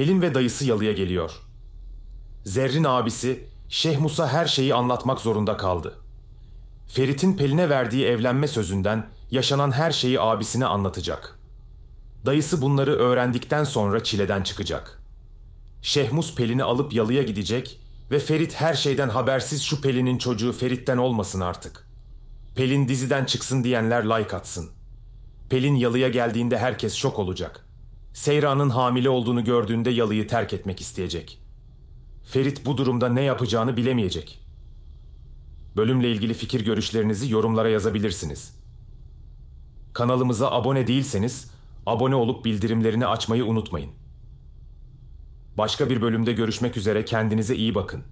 Pelin ve dayısı yalıya geliyor. Zerrin abisi Şeyh Musa her şeyi anlatmak zorunda kaldı. Ferit'in Pelin'e verdiği evlenme sözünden yaşanan her şeyi abisine anlatacak. Dayısı bunları öğrendikten sonra çileden çıkacak. Şehmus Pelin'i alıp yalıya gidecek ve Ferit her şeyden habersiz şu Pelin'in çocuğu Ferit'ten olmasın artık. Pelin diziden çıksın diyenler like atsın. Pelin yalıya geldiğinde herkes şok olacak. Seyra'nın hamile olduğunu gördüğünde yalıyı terk etmek isteyecek. Ferit bu durumda ne yapacağını bilemeyecek. Bölümle ilgili fikir görüşlerinizi yorumlara yazabilirsiniz. Kanalımıza abone değilseniz abone olup bildirimlerini açmayı unutmayın. Başka bir bölümde görüşmek üzere kendinize iyi bakın.